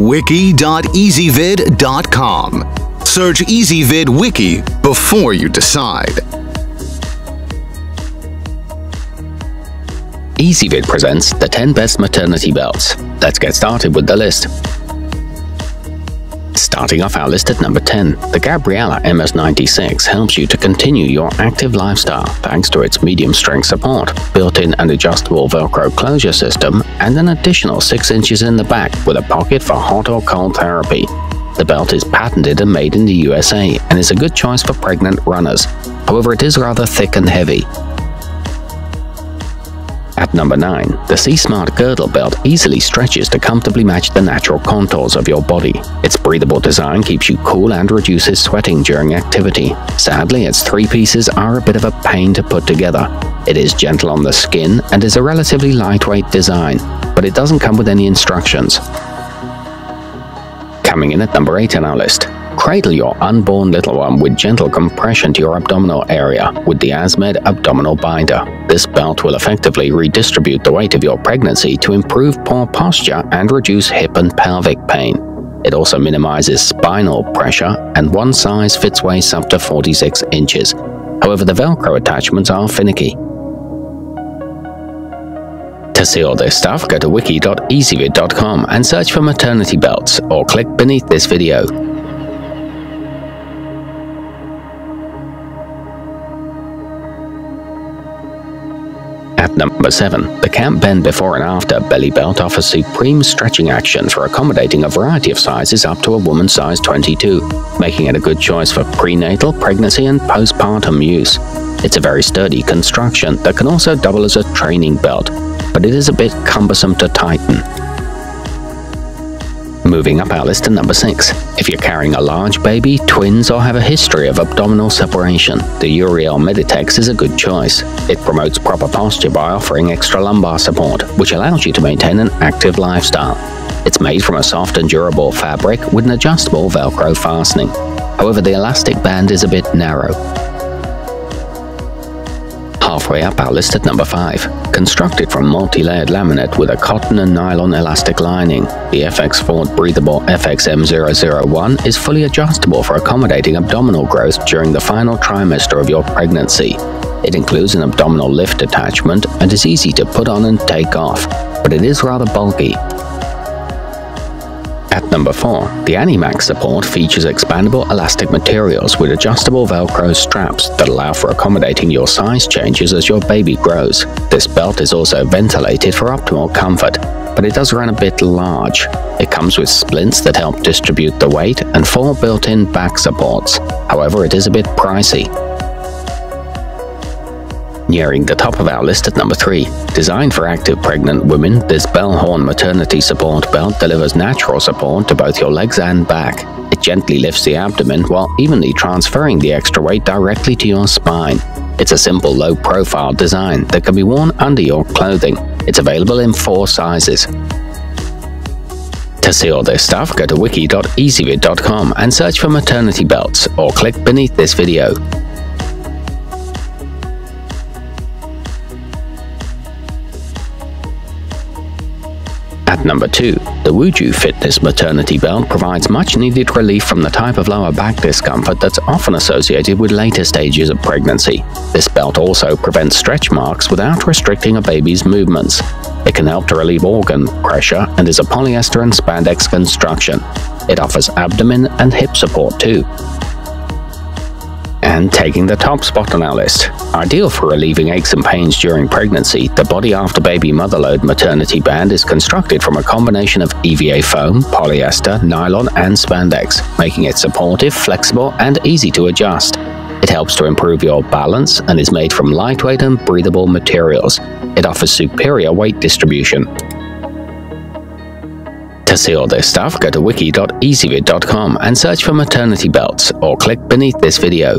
wiki.ezvid.com. Search Ezvid Wiki before you decide. Ezvid presents the 10 best maternity belts. Let's get started with the list. Starting off our list at number 10, the Gabrialla MS96 helps you to continue your active lifestyle thanks to its medium strength support, built-in and adjustable Velcro closure system, and an additional 6 inches in the back with a pocket for hot or cold therapy. The belt is patented and made in the USA and is a good choice for pregnant runners. However, it is rather thick and heavy. At number 9, the CSmarte Girdle Belt easily stretches to comfortably match the natural contours of your body. Its breathable design keeps you cool and reduces sweating during activity. Sadly, its three pieces are a bit of a pain to put together. It is gentle on the skin and is a relatively lightweight design, but it doesn't come with any instructions. Coming in at number 8 on our list, Cradle your unborn little one with gentle compression to your abdominal area with the Azmed Abdominal Binder. This belt will effectively redistribute the weight of your pregnancy to improve poor posture and reduce hip and pelvic pain. It also minimizes spinal pressure and one size fits waist up to 46 inches. However, the Velcro attachments are finicky. To see all this stuff, go to wiki.ezvid.com and search for maternity belts or click beneath this video. At number 7, the Camp Ben Before and After belly belt offers supreme stretching action for accommodating a variety of sizes up to a woman's size 22, making it a good choice for prenatal, pregnancy, and postpartum use. It's a very sturdy construction that can also double as a training belt, but it is a bit cumbersome to tighten. Moving up our list to number 6. If you're carrying a large baby, twins, or have a history of abdominal separation, the Uriel Meditex is a good choice. It promotes proper posture by offering extra lumbar support, which allows you to maintain an active lifestyle. It's made from a soft and durable fabric with an adjustable Velcro fastening. However, the elastic band is a bit narrow, halfway up our list at number 5. Constructed from multi-layered laminate with a cotton and nylon elastic lining, the FX Forward Breathable FXM001 is fully adjustable for accommodating abdominal growth during the final trimester of your pregnancy. It includes an abdominal lift attachment and is easy to put on and take off, but it is rather bulky at number 4, the AnnieMax support features expandable elastic materials with adjustable Velcro straps that allow for accommodating your size changes as your baby grows. This belt is also ventilated for optimal comfort, but it does run a bit large. It comes with splints that help distribute the weight and four built-in back supports. However, it is a bit pricey. Nearing the top of our list at number 3. Designed for active pregnant women, this Bellhorn maternity support belt delivers natural support to both your legs and back. It gently lifts the abdomen while evenly transferring the extra weight directly to your spine. It's a simple low-profile design that can be worn under your clothing. It's available in four sizes. To see all this stuff, go to wiki.ezvid.com and search for maternity belts or click beneath this video. At number 2, the Wuju Fitness Maternity Belt provides much needed relief from the type of lower back discomfort that's often associated with later stages of pregnancy. This belt also prevents stretch marks without restricting a baby's movements. It can help to relieve organ pressure and is a polyester and spandex construction. It offers abdomen and hip support too and taking the top spot on our list. Ideal for relieving aches and pains during pregnancy, the Body After Baby Motherload maternity band is constructed from a combination of EVA foam, polyester, nylon, and spandex, making it supportive, flexible, and easy to adjust. It helps to improve your balance and is made from lightweight and breathable materials. It offers superior weight distribution. To see all this stuff, go to wiki.ezvid.com and search for maternity belts or click beneath this video.